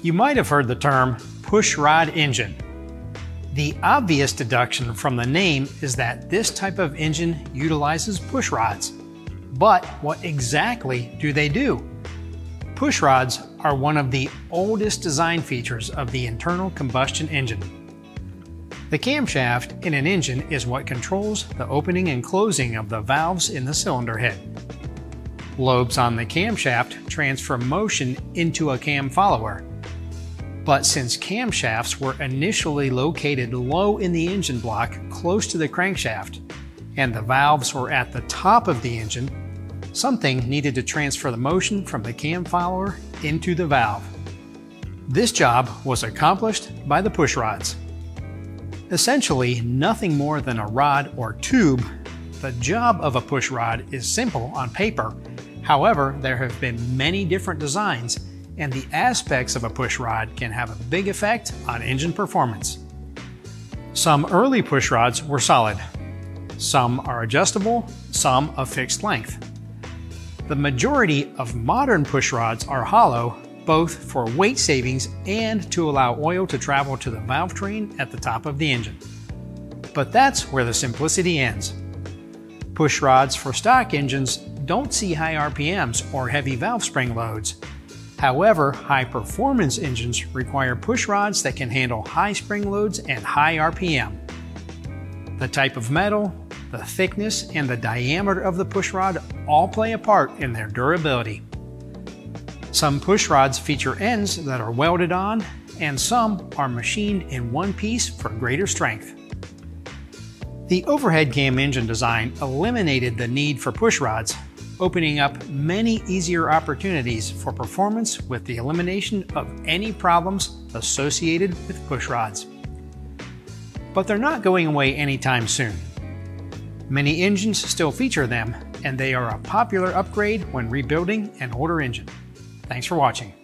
You might have heard the term pushrod engine. The obvious deduction from the name is that this type of engine utilizes pushrods. But what exactly do they do? Pushrods are one of the oldest design features of the internal combustion engine. The camshaft in an engine is what controls the opening and closing of the valves in the cylinder head. Lobes on the camshaft transfer motion into a cam follower. But since camshafts were initially located low in the engine block close to the crankshaft, and the valves were at the top of the engine, something needed to transfer the motion from the cam follower into the valve. This job was accomplished by the pushrods. Essentially, nothing more than a rod or tube, the job of a pushrod is simple on paper. However, there have been many different designs, and the aspects of a pushrod can have a big effect on engine performance. Some early pushrods were solid. Some are adjustable, some of fixed length. The majority of modern pushrods are hollow, both for weight savings and to allow oil to travel to the valve train at the top of the engine. But that's where the simplicity ends. Pushrods for stock engines don't see high RPMs or heavy valve spring loads. However, high performance engines require pushrods that can handle high spring loads and high RPM. The type of metal, the thickness, and the diameter of the pushrod all play a part in their durability. Some pushrods feature ends that are welded on, and some are machined in one piece for greater strength. The overhead cam engine design eliminated the need for pushrods, opening up many easier opportunities for performance with the elimination of any problems associated with pushrods. But they're not going away anytime soon. Many engines still feature them, and they are a popular upgrade when rebuilding an older engine. Thanks for watching.